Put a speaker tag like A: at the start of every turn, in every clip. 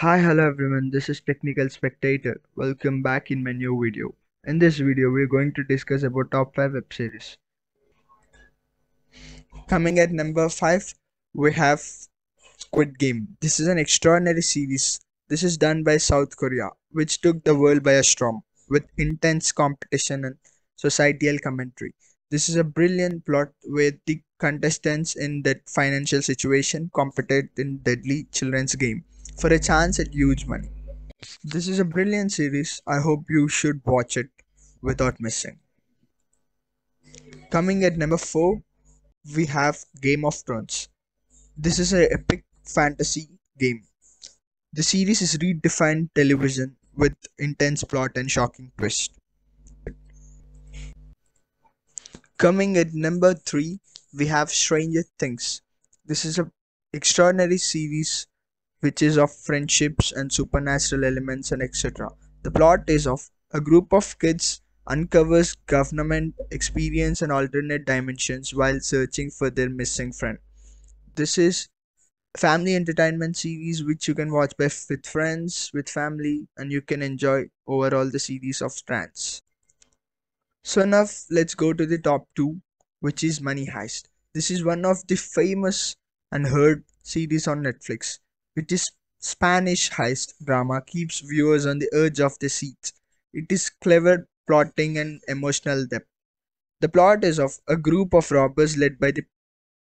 A: Hi, hello everyone, this is Technical Spectator. Welcome back in my new video. In this video, we're going to discuss about top 5 web series. Coming at number 5, we have Squid Game. This is an extraordinary series. This is done by South Korea, which took the world by a storm with intense competition and societal commentary. This is a brilliant plot where the contestants in that financial situation competed in deadly children's game for a chance at huge money. This is a brilliant series. I hope you should watch it without missing. Coming at number 4, we have Game of Thrones. This is an epic fantasy game. The series is redefined television with intense plot and shocking twist. Coming at number 3, we have Stranger Things. This is an extraordinary series which is of friendships and supernatural elements and etc. The plot is of a group of kids uncovers government experience and alternate dimensions while searching for their missing friend. This is family entertainment series which you can watch with friends, with family, and you can enjoy overall the series of strands. So now let's go to the top two, which is Money Heist. This is one of the famous and heard series on Netflix. It is Spanish heist drama keeps viewers on the edge of their seats. It is clever plotting and emotional depth. The plot is of a group of robbers led by the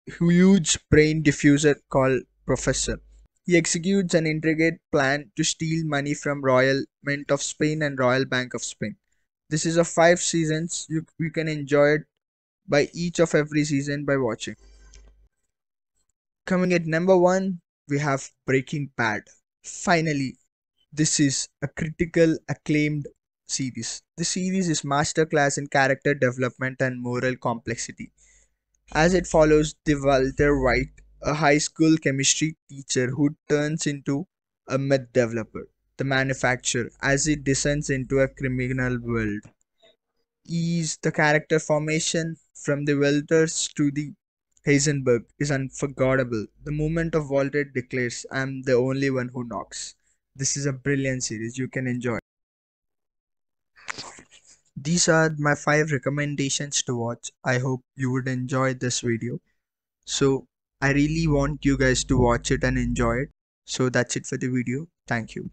A: huge brain diffuser called Professor. He executes an intricate plan to steal money from Royal Mint of Spain and Royal Bank of Spain. This is a five seasons. You, you can enjoy it by each of every season by watching. Coming at number one, we have Breaking Bad. Finally, this is a critical acclaimed series. The series is masterclass in character development and moral complexity, as it follows the Walter White, a high school chemistry teacher who turns into a meth developer, the manufacturer, as he descends into a criminal world. Is the character formation from the Walters to the Heisenberg is unforgettable. The moment of Walter declares, I'm the only one who knocks. This is a brilliant series you can enjoy. These are my 5 recommendations to watch. I hope you would enjoy this video. So, I really want you guys to watch it and enjoy it. So, that's it for the video. Thank you.